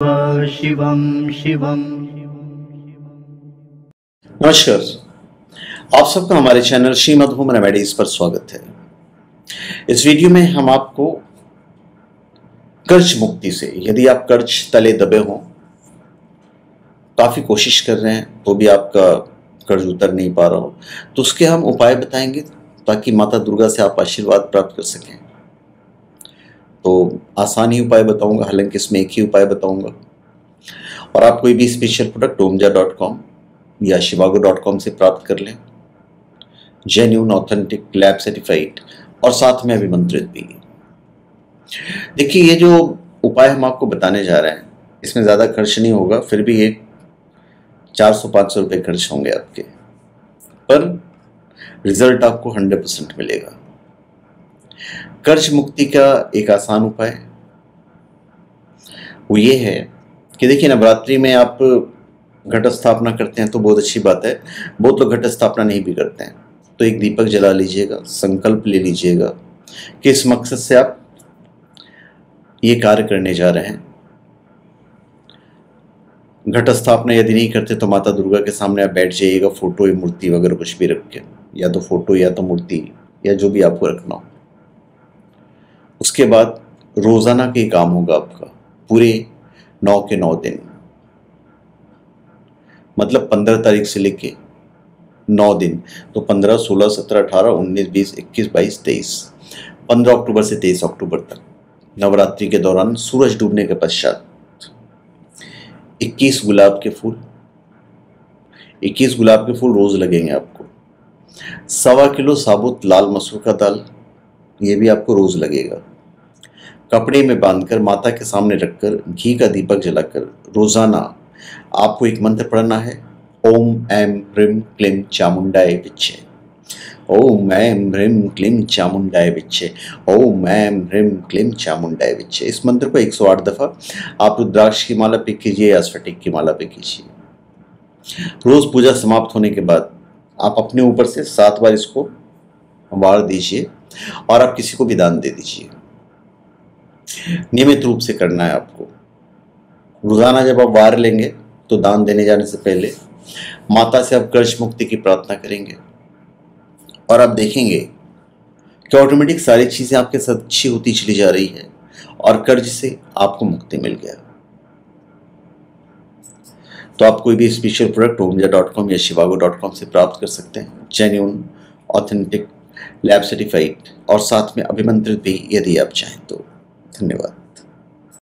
शिवं शिवं। नमस्कार। आप सबका हमारे चैनल श्रीमद होम रेमेडीज पर स्वागत है। इस वीडियो में हम आपको कर्ज मुक्ति से, यदि आप कर्ज तले दबे हों, काफ़ी कोशिश कर रहे हैं तो भी आपका कर्ज उतर नहीं पा रहा हो तो उसके हम उपाय बताएँगे ताकि माता दुर्गा से आप आशीर्वाद प्राप्त कर सकें। तो आसान ही उपाय बताऊँगा, हालाँकि इसमें एक ही उपाय बताऊँगा। और आप कोई भी स्पेशल प्रोडक्ट ओमजा डॉट कॉम या शिवागो डॉट कॉम से प्राप्त कर लें। जेन्यून ऑथेंटिक लैब सर्टिफाइड और साथ में अभिमंत्रित भी। देखिए, ये जो उपाय हम आपको बताने जा रहे हैं, इसमें ज़्यादा खर्च नहीं होगा, फिर भी ये चार सौ पाँच सौ रुपये खर्च होंगे आपके। पर रिज़ल्ट आपको हंड्रेड परसेंट मिलेगा। कर्ज मुक्ति का एक आसान उपाय वो ये है कि देखिए नवरात्रि में आप घट स्थापना करते हैं तो बहुत अच्छी बात है। बहुत लोग घट स्थापना नहीं भी करते हैं। तो एक दीपक जला लीजिएगा, संकल्प ले लीजिएगा कि इस मकसद से आप ये कार्य करने जा रहे हैं। घट स्थापना यदि नहीं करते तो माता दुर्गा के सामने आप बैठ जाइएगा, फ़ोटो या मूर्ति वगैरह कुछ भी रख के, या तो फ़ोटो या तो मूर्ति, या जो भी आपको रखना हो। उसके बाद रोज़ाना के काम होगा आपका, पूरे नौ के नौ दिन। मतलब पंद्रह तारीख से लेके नौ दिन तो पंद्रह, सोलह, सत्रह, अठारह, उन्नीस, बीस, इक्कीस, बाईस, तेईस। पंद्रह अक्टूबर से तेईस अक्टूबर तक, नवरात्रि के दौरान सूरज डूबने के पश्चात। इक्कीस गुलाब के फूल, इक्कीस गुलाब के फूल रोज लगेंगे आपको। सवा किलो साबुत लाल मसूर का दाल, ये भी आपको रोज लगेगा। कपड़े में बांधकर, माता के सामने रखकर, घी का दीपक जलाकर, रोज़ाना आपको एक मंत्र पढ़ना है, ओम एम ह्रीम क्लीम चामुंडाए पिछे ओम एम ह्रीम क्लीम चामुंडाए पिछे ओम एम ह्रीम क्लीम चामुंडाए पिछे इस मंत्र को 108 दफ़ा आप रुद्राक्ष की माला पे कीजिए या स्फटिक की माला पे कीजिए। रोज पूजा समाप्त होने के बाद आप अपने ऊपर से सात बार इसको वार दीजिए और आप किसी को भी दान दे दीजिए। नियमित रूप से करना है आपको। रोज़ाना जब आप वार लेंगे तो दान देने जाने से पहले माता से आप कर्ज मुक्ति की प्रार्थना करेंगे। और आप देखेंगे कि ऑटोमेटिक सारी चीज़ें आपके साथ अच्छी होती चली जा रही है और कर्ज से आपको मुक्ति मिल गया। तो आप कोई भी स्पेशल प्रोडक्ट ओमजा डॉट कॉम या शिवागो डॉट कॉम से प्राप्त कर सकते हैं। जेन्यून ऑथेंटिक लैब सर्टिफाइड और साथ में अभिमंत्रित भी यदि आप चाहें तो। to Nua.